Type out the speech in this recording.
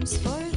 comes.